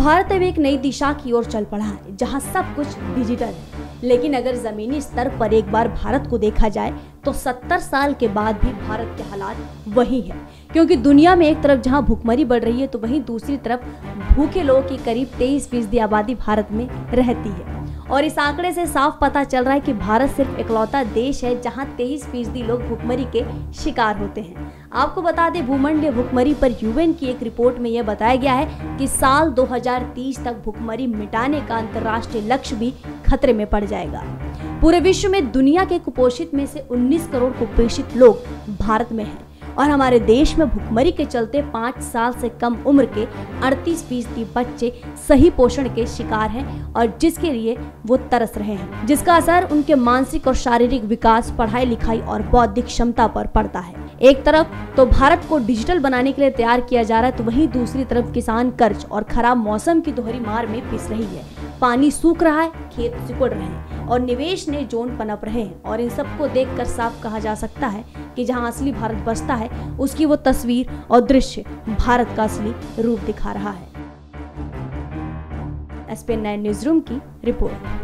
भारत अब एक नई दिशा की ओर चल पड़ा है, जहाँ सब कुछ डिजिटल है। लेकिन अगर जमीनी स्तर पर एक बार भारत को देखा जाए तो 70 साल के बाद भी भारत के हालात वही हैं। क्योंकि दुनिया में एक तरफ़ जहाँ भुखमरी बढ़ रही है तो वहीं दूसरी तरफ़ भूखे लोगों की करीब 23 फ़ीसदी आबादी भारत में रहती है। और इस आंकड़े से साफ़ पता चल रहा है कि भारत सिर्फ़ इकलौता देश है जहाँ 23 फ़ीसदी लोग भुखमरी के शिकार होते हैं। आपको बता दें भूमंडीय भुखमरी पर यूएन की एक रिपोर्ट में यह बताया गया है कि साल 2030 तक भुखमरी मिटाने का अंतर्राष्ट्रीय लक्ष्य भी खतरे में पड़ जाएगा। पूरे विश्व में दुनिया के कुपोषित में से 19 करोड़ कुपोषित लोग भारत में हैं। और हमारे देश में भुखमरी के चलते पाँच साल से कम उम्र के अड़तीस फ़ीसदी बच्चे सही पोषण के शिकार हैं और जिसके लिए वो तरस रहे हैं, जिसका असर उनके मानसिक और शारीरिक विकास, पढ़ाई, लिखाई और बौद्धिक क्षमता पर पड़ता है। एक तरफ़ तो भारत को डिजिटल बनाने के लिए तैयार किया जा रहा है तो वहीं दूसरी तरफ़ किसान कर्ज और खराब मौसम की दोहरी मार में पिस रही है। पानी सूख रहा है, खेत सिकुड़ रहे हैं। और निवेश ने जोन पनप रहे हैं और इन सबको देखकर साफ़ कहा जा सकता है कि जहाँ असली भारत बसता है, उसकी वो तस्वीर और दृश्य भारत का असली रूप दिखा रहा है। एसपी नाइन न्यूज़ रूम की रिपोर्ट।